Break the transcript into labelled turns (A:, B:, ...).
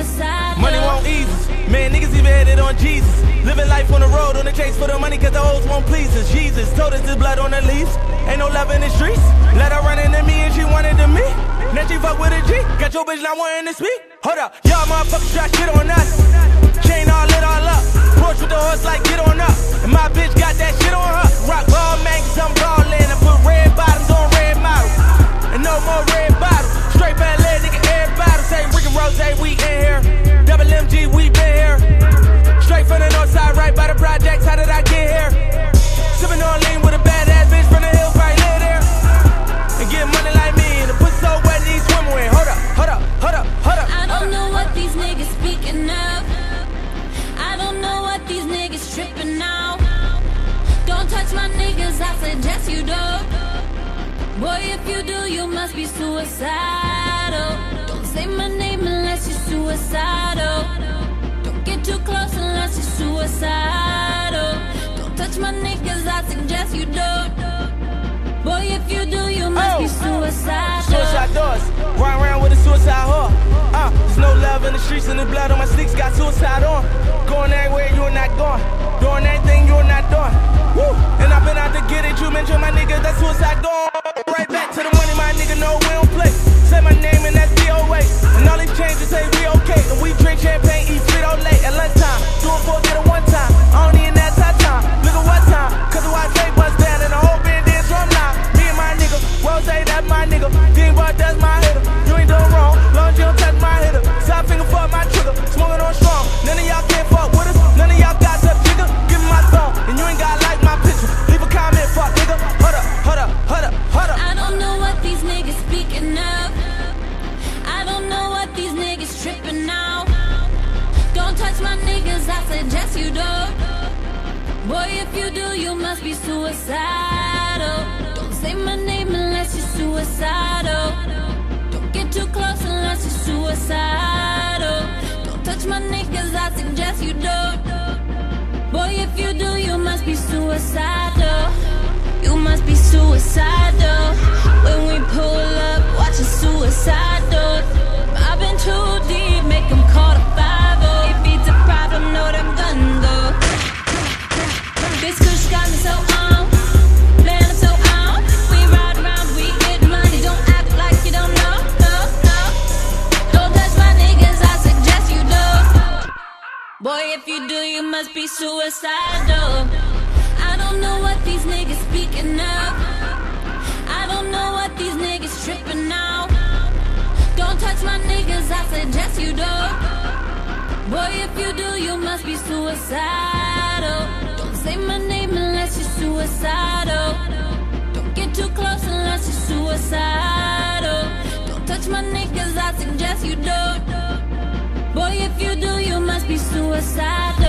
A: be suicidal.
B: Money won't ease us. Man, niggas even headed on Jesus. Living life on the road, on the chase for the money, cause the hoes won't please us. Jesus told us there's blood on the leaves. Ain't no love in the streets. Let her run into me and she wanted to me. Now she fuck with a G. Got your bitch not wanting to speak. Hold up, y'all motherfuckers try shit on us. Chain all lit all up. Approach with the horse like get on up. And my bitch got that shit on her. Rock ball man,
A: suggest you don't. Boy, if you do, you must be suicidal. Don't say my name unless you're suicidal. Don't get too close unless you're suicidal. Don't touch my niggas, I suggest you don't. Boy, if you do, you must be suicidal.
B: Suicide doors, run around with a suicide whore. Uh, there's no love in the streets and the blood on my sneaks got suicide on. Going everywhere you're not going, that's suicide gone. Right
A: Boy, if you do, you must be suicidal. Don't say my name unless you're suicidal. Don't get too close unless you're suicidal. Don't touch my niggas, I suggest you don't. Boy, if you do, you must be suicidal. Boy, if you do, you must be suicidal. I don't know what these niggas speaking of. I don't know what these niggas tripping now. Don't touch my niggas, I suggest you don't. Boy, if you do, you must be suicidal. Don't say my name unless you're suicidal. Don't get too close unless you're suicidal. Don't touch my niggas, I suggest you don't. Boy, if you do, you must be suicidal.